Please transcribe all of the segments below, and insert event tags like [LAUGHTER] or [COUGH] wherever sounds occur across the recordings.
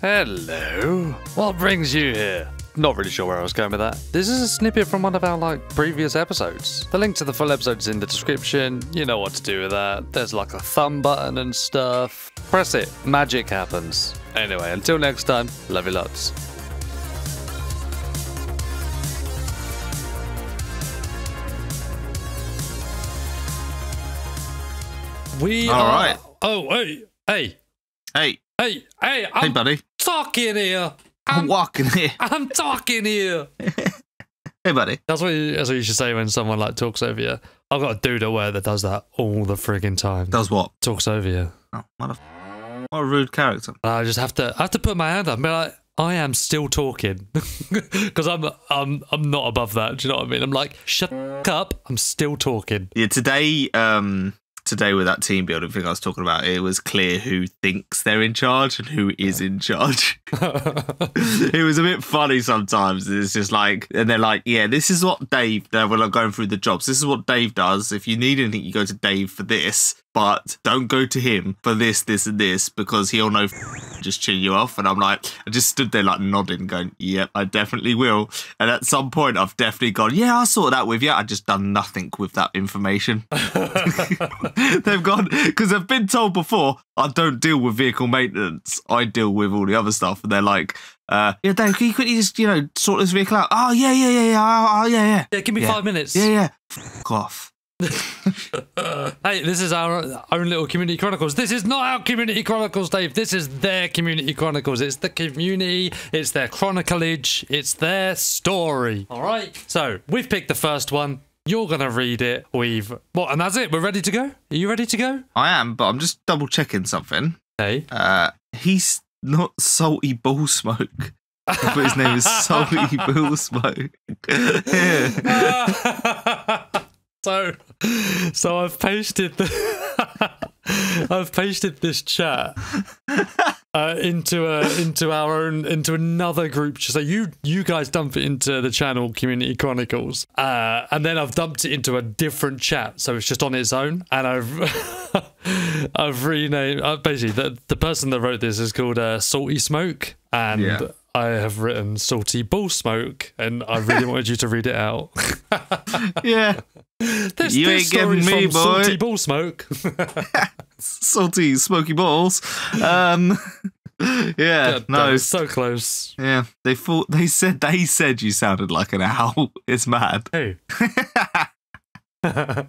Hello. What brings you here? Not really sure where I was going with that. This is a snippet from one of our like previous episodes. The link to the full episode is in the description. You know what to do with that. There's like a thumb button and stuff. Press it. Magic happens. Anyway, until next time, love you lots. We All are. right. Oh, hey, hey, Hey, hey, hey! hey, I'm buddy. talking here. I'm I'm, walking here. [LAUGHS] I'm talking here. [LAUGHS] Hey, buddy. That's what you, that's what you should say when someone like talks over you. I've got a dude at work that does that all the frigging time. Does what? Talks over you. Oh, mother. What a rude character. And I just have to I have to put my hand up and be like, I am still talking [LAUGHS] because I'm I'm I'm not above that. Do you know what I mean? I'm like, shut up. I'm still talking. Yeah, today, um, today with that team building thing I was talking about, it was clear who thinks they're in charge and who is in charge. [LAUGHS] it was a bit funny sometimes. It's just like, and they're like, yeah, this is what Dave, uh, they're well, going through the jobs. This is what Dave does. If you need anything, you go to Dave for this, but don't go to him for this, this, and this because he'll know [LAUGHS] just cheer you off. And I'm like, I just stood there like nodding, going, yep, I definitely will. And at some point, I've definitely gone, yeah, I'll sort that with you. I just done nothing with that information. [LAUGHS] [LAUGHS] They've gone because I've been told before I don't deal with vehicle maintenance. I deal with all the other stuff, and they're like, uh, "Yeah, Dave, can you quickly just you know sort this vehicle out?" Oh yeah, yeah, yeah, yeah, oh, oh, yeah, yeah, Yeah, give me Yeah. five minutes. yeah, yeah. Fuck off. [LAUGHS] Hey, this is our own little community chronicles. This is not our community chronicles, Dave. This is their community chronicles. It's the community, it's their chronicleage, it's their story. All right. So we've picked the first one. You're gonna read it. We've what, and that's it. We're ready to go. Are you ready to go? I am, but I'm just double checking something. Hey. Uh, he's not salty bull smoke. But his name is [LAUGHS] Salty Bull Smoke. [LAUGHS] so, so I've pasted the, [LAUGHS] I've pasted this chat uh, into a into our own into another group. So you you guys dump it into the channel Community Chronicles, uh, and then I've dumped it into a different chat, so it's just on its own. And I've [LAUGHS] I've renamed uh, basically the the person that wrote this is called uh, Salty Smoke, and. Yeah. I have written salty ball smoke, and I really [LAUGHS] wanted you to read it out. [LAUGHS] yeah. This, You this ain't getting me, from boy. Salty Ball Smoke. [LAUGHS] Salty, smoky balls. Um, yeah, no. so close. Yeah, they thought they said they said you sounded like an owl. It's mad. Hey, oh,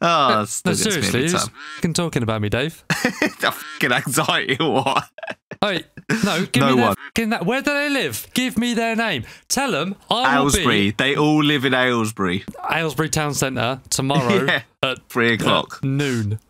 no, still gets me seriously, fucking talking about me, Dave. the fucking anxiety what? Hey, no, give No me their one. na- Where do they live? Give me their name. Tell them I Aylesbury. be They all live in Aylesbury. Aylesbury Town Centre tomorrow [LAUGHS] Yeah. at Three o'clock. noon.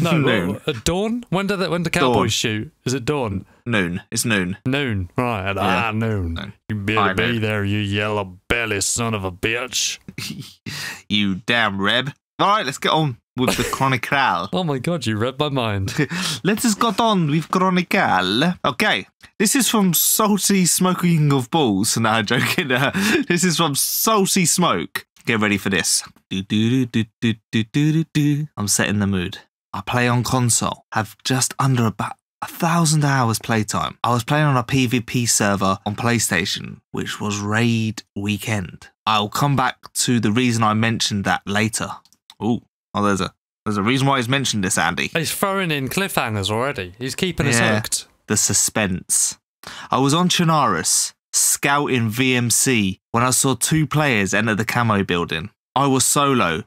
No, [LAUGHS] Noon. uh, at dawn. When do the when do Cowboys Dawn. shoot? Is it dawn? Noon. It's noon. Noon. Right. At, Yeah. Ah, noon. Noon. You better be there, you yellow belly son of a bitch. [LAUGHS] you damn reb. All right, let's get on with the Chronicle. [LAUGHS] Oh my god, you read my mind. [LAUGHS] Let us get on with Chronicle. Okay, this is from Salty Smoking of Balls. [LAUGHS] No, I'm joking. Uh, this is from Salty Smoke. Get ready for this. I'm setting the mood. I play on console. Have just under about a thousand hours playtime. I was playing on a PvP server on PlayStation, which was Raid Weekend. I'll come back to the reason I mentioned that later. Ooh, oh, there's a there's a reason why he's mentioned this, Andy. He's throwing in cliffhangers already. He's keeping us hooked. the suspense. I was on Chernarus, scouting VMC, when I saw two players enter the camo building. I was solo.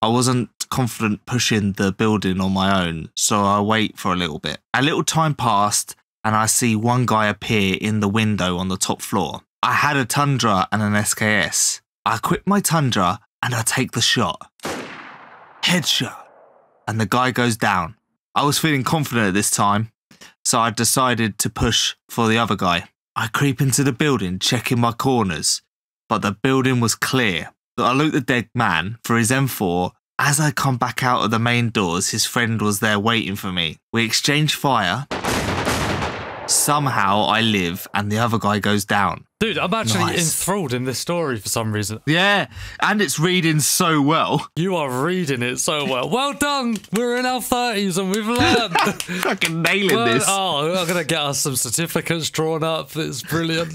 I wasn't confident pushing the building on my own, so I wait for a little bit. A little time passed, and I see one guy appear in the window on the top floor. I had a Tundra and an SKS. I equip my Tundra and I take the shot. Headshot. And the guy goes down. I was feeling confident at this time, so I decided to push for the other guy. I creep into the building, checking my corners, but the building was clear. I loot the dead man for his M4. As I come back out of the main doors, his friend was there waiting for me. We exchange fire. Somehow I live and the other guy goes down. Dude, I'm actually Nice. enthralled in this story for some reason. Yeah, and it's reading so well. You are reading it so well. Well done. We're in our 30s and we've learned. [LAUGHS] Fucking nailing Well, this. oh, I'm going to get us some certificates drawn up. It's brilliant.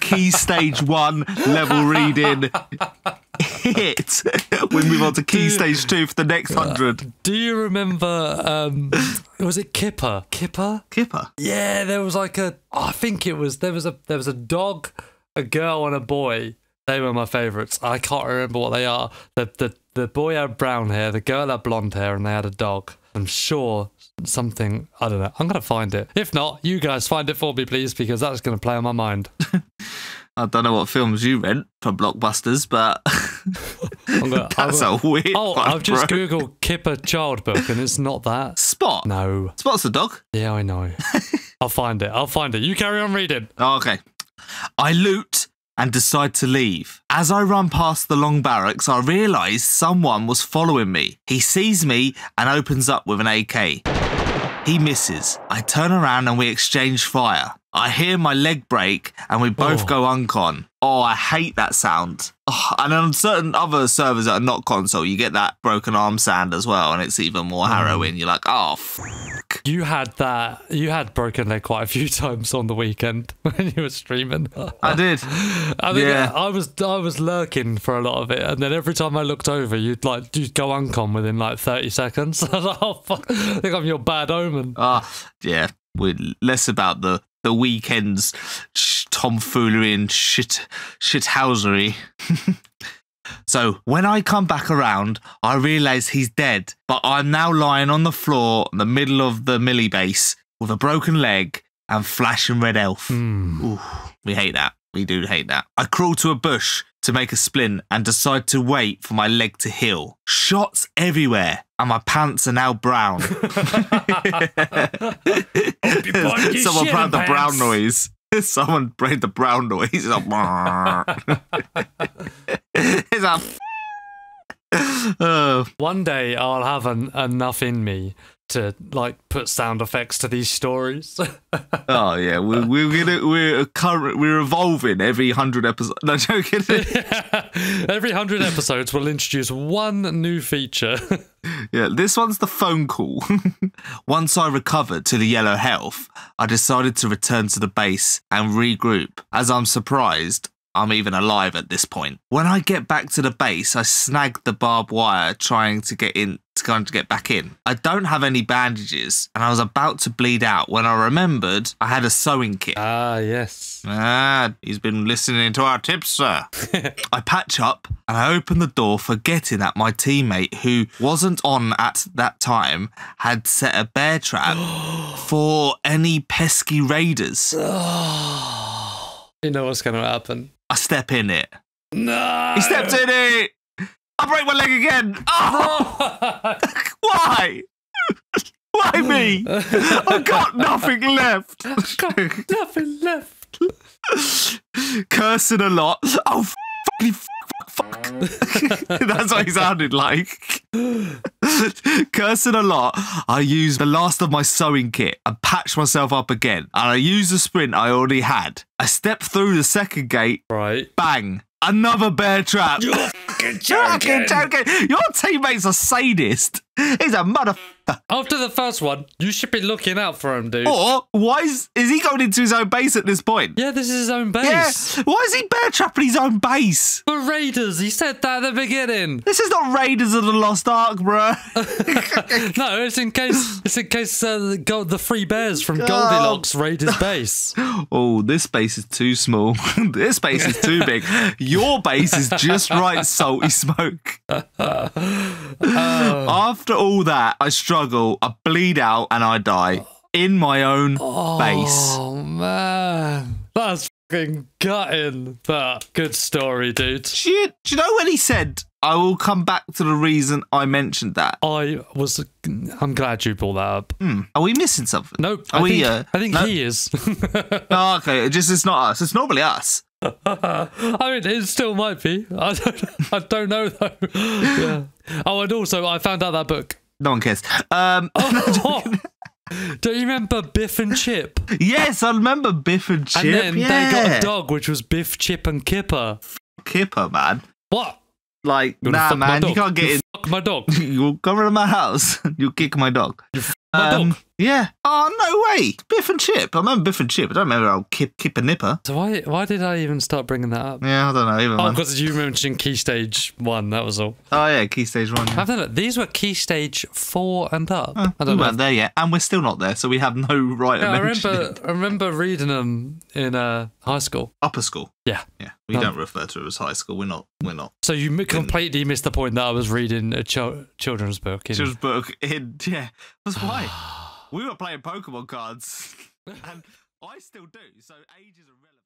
Key stage one level reading. [LAUGHS] Hit. [LAUGHS] we move on to key stage two for the next hundred. Do you remember, um, was it Kipper? Kipper? Kipper. Yeah, there was like a. oh, I think it was there was a there was a dog, a girl, and a boy. They were my favourites. I can't remember what they are. The the the boy had brown hair, the girl had blonde hair, and they had a dog. I'm sure something. I don't know. I'm gonna find it. If not, you guys find it for me, please, because that's gonna play on my mind. [LAUGHS] I don't know what films you rent for blockbusters, but [LAUGHS] I'm gonna, [LAUGHS] that's gonna- a weird oh, one, I've just bro. googled Kipper child book, and it's not that. [LAUGHS] Spot. No. Spot's the dog. Yeah, I know. I'll find it. I'll find it. You carry on reading. Oh, okay. I loot and decide to leave. As I run past the long barracks, I realise someone was following me. He sees me and opens up with an AK. He misses. I turn around and we exchange fire. I hear my leg break and we both Oh. go uncon. Oh, I hate that sound. Oh, and on certain other servers that are not console, you get that broken arm sound as well, and it's even more harrowing. You're like, oh, fuck. You had that. You had broken leg quite a few [LAUGHS] times on the weekend [LAUGHS] when you were streaming. I did. [LAUGHS] I mean, Yeah. I was I was lurking for a lot of it, and then every time I looked over, you'd like you'd go uncon within like thirty seconds. I was like, oh fuck, I think I'm your bad omen. Ah, yeah. We're less about the the weekends sh- tomfoolery and shit shithousery. [LAUGHS] so when I come back around, I realise he's dead, but I'm now lying on the floor in the middle of the millie base with a broken leg and flashing red elf. Hmm. Ooh, we hate that. We do hate that. I crawl to a bush to make a splint and decide to wait for my leg to heal. Shots everywhere, and my pants are now brown. [LAUGHS] you bought your Someone shit played in [LAUGHS] the brown noise. Someone played the brown noise. It's like, it's like oh, One day I'll have an, enough in me to like put sound effects to these stories. [LAUGHS] oh yeah, we're we're gonna we're uh, current we're evolving every hundred episodes. No [LAUGHS] joking. [LAUGHS] Every hundred episodes, we'll introduce one new feature. Yeah, this one's the phone call. Once I recovered to the yellow health, I decided to return to the base and regroup, as I'm surprised I'm even alive at this point. When I get back to the base, I snagged the barbed wire trying to get in to going to get back in. I don't have any bandages, and I was about to bleed out when I remembered I had a sewing kit. ah, yes. Ah, he's been listening to our tips, sir. [LAUGHS] I patch up and I open the door, forgetting that my teammate, who wasn't on at that time, had set a bear trap [GASPS] for any pesky raiders. [SIGHS] You know what's going to happen. I step in it. No! He stepped in it! I break my leg again! Oh, [LAUGHS] why? [LAUGHS] Why me? [LAUGHS] I've got nothing left. Nothing left. cursing a lot. Oh, fuck, fuck, fuck. That's what he sounded like. cursing a lot. I used the last of my sewing kit and patched myself up again. And I used the sprint I already had. I stepped through the second gate. Right. Bang. Another bear trap. Fucking Fucking joking. joking. Your teammate's a sadist. He's a mother. [LAUGHS] After the first one, you should be looking out for him, dude. Or why is is he going into his own base at this point? Yeah, this is his own base. Yeah. Why is he bear trapping his own base? For Raiders, he said that at the beginning. This is not Raiders of the Lost Ark, bro. [LAUGHS] [LAUGHS] No, it's in case it's in case uh, the, go- the three bears from Goldilocks raid his base. oh, this base is too small. this base is too big. Your base is just right, salty smoke. After all that, I struggle, I bleed out, and I die in my own face. Oh man, that's fucking gutting. But good story, dude. Do you, do you know when he said, I will come back to the reason I mentioned that? I was. I'm glad you brought that up. Hmm. Are we missing something? Nope. Are I we, think, uh, I think no? he is. [LAUGHS] Oh, okay, it just it's not us. It's normally us. [LAUGHS] I mean, it still might be. I don't. [LAUGHS] I don't know though. yeah. Oh, and also, I found out that book. [LAUGHS] No one cares. Um, Oh, [LAUGHS] Don't you remember Biff and Chip? Yes, I remember Biff and Chip. and then yeah. they got a dog, which was Biff, Chip, and Kipper. Kipper, man. What? Like, nah, man, you can't get You in. Fuck my dog. [LAUGHS] You'll come around my house. [LAUGHS] You'll kick my dog. my dog. Yeah. Oh no way. Biff and Chip. I remember Biff and Chip. I don't remember old Kip Kipper Nipper. So why why did I even start bringing that up? Yeah, I don't know either. Oh, because you mentioned Key Stage One. That was all. Oh yeah, Key Stage One. Yeah. Have a look. These were Key Stage Four and up. I we don't know. weren't there yet, and we're still not there, so we have no right Yeah, I to remember. it. I remember reading them in uh, high school. Upper school. Yeah. Yeah, we Um, don't refer to it as high school. We're not. We're not. So you completely missed the point that I was reading a chil- children's book. In, Children's book in yeah. That's [SIGHS] why we were playing Pokemon cards, [LAUGHS] and I still do. So age is irrelevant.